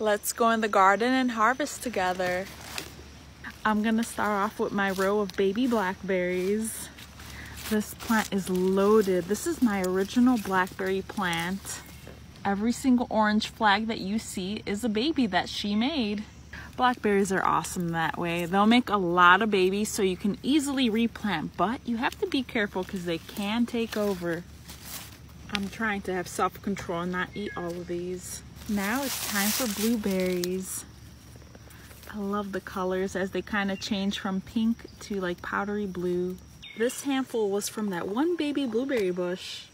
Let's go in the garden and harvest together. I'm gonna start off with my row of baby blackberries. This plant is loaded. This is my original blackberry plant. Every single orange flag that you see is a baby that she made. Blackberries are awesome that way. They'll make a lot of babies so you can easily replant, but you have to be careful because they can take over. I'm trying to have self-control and not eat all of these. Now it's time for blueberries. I love the colors as they kind of change from pink to like powdery blue. This handful was from that one baby blueberry bush.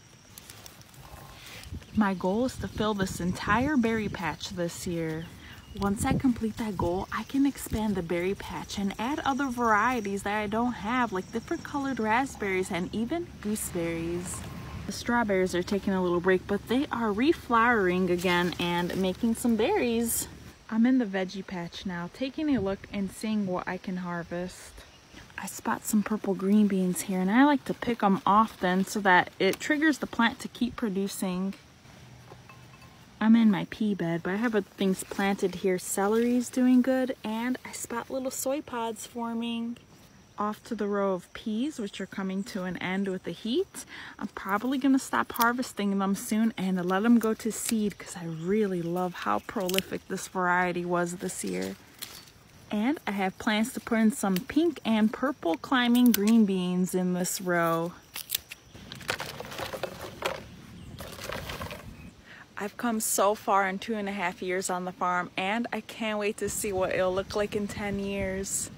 My goal is to fill this entire berry patch this year. Once I complete that goal, I can expand the berry patch and add other varieties that I don't have, like different colored raspberries and even gooseberries. The strawberries are taking a little break, but they are reflowering again and making some berries. I'm in the veggie patch now, taking a look and seeing what I can harvest. I spot some purple green beans here and I like to pick them often so that it triggers the plant to keep producing. I'm in my pea bed, but I have things planted here. Celery's doing good and I spot little soy pods forming off to the row of peas, which are coming to an end with the heat. I'm probably gonna stop harvesting them soon and let them go to seed because I really love how prolific this variety was this year. And I have plans to put in some pink and purple climbing green beans in this row. I've come so far in two and a half years on the farm and I can't wait to see what it'll look like in 10 years.